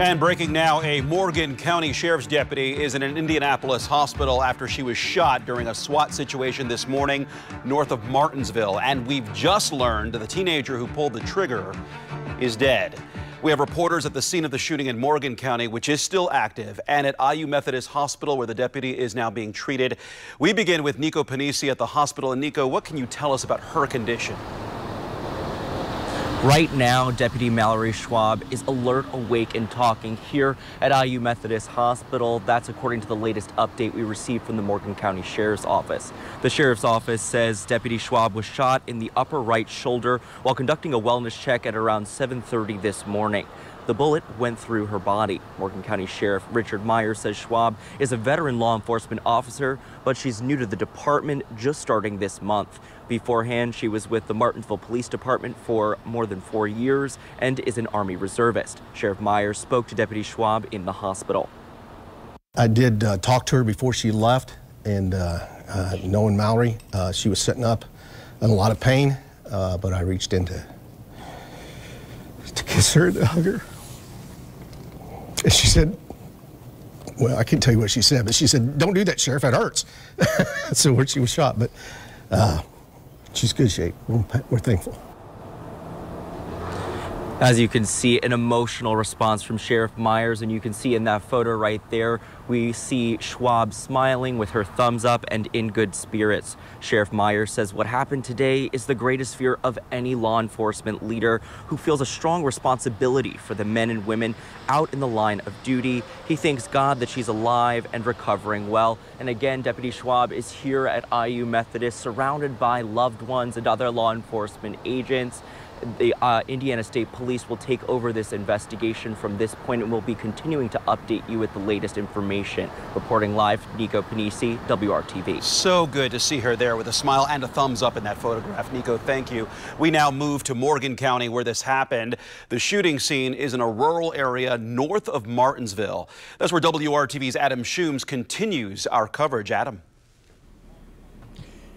And breaking now, a Morgan County Sheriff's deputy is in an Indianapolis hospital after she was shot during a SWAT situation this morning north of Martinsville. And we've just learned the teenager who pulled the trigger is dead. We have reporters at the scene of the shooting in Morgan County, which is still active, and at IU Methodist Hospital, where the deputy is now being treated. We begin with Nico Panisi at the hospital. And Nico, what can you tell us about her condition? Right now, Deputy Mallory Schwab is alert, awake, and talking here at IU Methodist Hospital. That's according to the latest update we received from the Morgan County Sheriff's Office. The Sheriff's Office says Deputy Schwab was shot in the upper right shoulder while conducting a wellness check at around 7.30 this morning. The bullet went through her body. Morgan County Sheriff Richard Meyer says Schwab is a veteran law enforcement officer, but she's new to the department just starting this month. Beforehand, she was with the Martinsville Police Department for more than four years and is an Army reservist. Sheriff Meyer spoke to Deputy Schwab in the hospital. I did uh, talk to her before she left, and uh, uh, knowing Mallory, uh, she was sitting up in a lot of pain, uh, but I reached in to, kiss her and hug her. And she said, well, I can't tell you what she said, but she said, don't do that, Sheriff, it hurts. so where she was shot, but uh, she's good shape. We're, we're thankful. As you can see, an emotional response from Sheriff Myers, and you can see in that photo right there, we see Schwab smiling with her thumbs up and in good spirits. Sheriff Myers says what happened today is the greatest fear of any law enforcement leader who feels a strong responsibility for the men and women out in the line of duty. He thanks God that she's alive and recovering well. And again, Deputy Schwab is here at IU Methodist, surrounded by loved ones and other law enforcement agents the uh, Indiana State Police will take over this investigation from this point and will be continuing to update you with the latest information. Reporting live, Nico Panisi, WRTV. So good to see her there with a smile and a thumbs up in that photograph. Nico, thank you. We now move to Morgan County where this happened. The shooting scene is in a rural area north of Martinsville. That's where WRTV's Adam Shooms continues our coverage. Adam.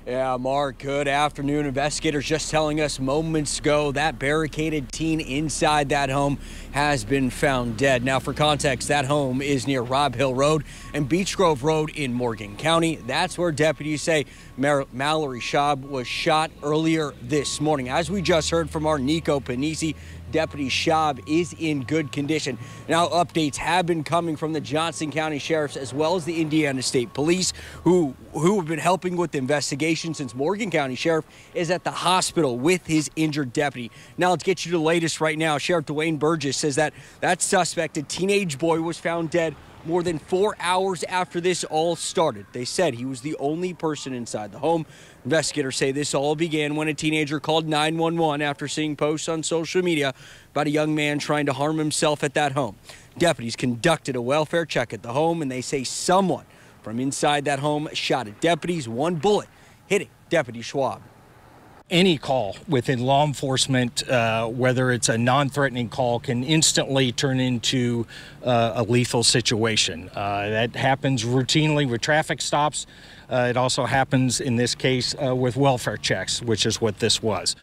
Yeah, Mark, good afternoon. Investigators just telling us moments ago that barricaded teen inside that home has been found dead. Now, for context, that home is near Robb Hill Road and Beech Grove Road in Morgan County. That's where deputies say Mar Mallory Schwab was shot earlier this morning. As we just heard from our Nico Panisi, Deputy Schwab is in good condition. Now, updates have been coming from the Johnson County Sheriffs as well as the Indiana State Police, who, who have been helping with the investigation since Morgan County Sheriff is at the hospital with his injured deputy. Now, let's get you the latest right now. Sheriff Duane Burgess says that that suspected teenage boy was found dead more than four hours after this all started. They said he was the only person inside the home. Investigators say this all began when a teenager called 911 after seeing posts on social media about a young man trying to harm himself at that home. Deputies conducted a welfare check at the home and they say someone from inside that home shot at deputies, one bullet hitting Deputy Schwab any call within law enforcement, uh, whether it's a non threatening call, can instantly turn into uh, a lethal situation. Uh, that happens routinely with traffic stops. Uh, it also happens in this case uh, with welfare checks, which is what this was.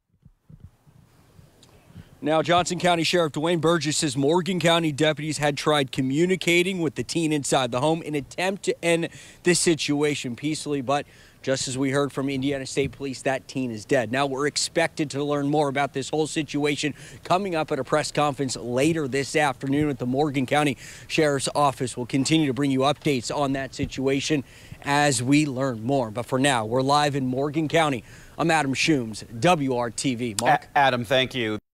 Now, Johnson County Sheriff Duane Burgess says Morgan County deputies had tried communicating with the teen inside the home in attempt to end this situation peacefully, but just as we heard from Indiana State Police, that teen is dead. Now, we're expected to learn more about this whole situation coming up at a press conference later this afternoon at the Morgan County Sheriff's Office. We'll continue to bring you updates on that situation as we learn more. But for now, we're live in Morgan County. I'm Adam Shooms, WRTV. Mark? A Adam, thank you.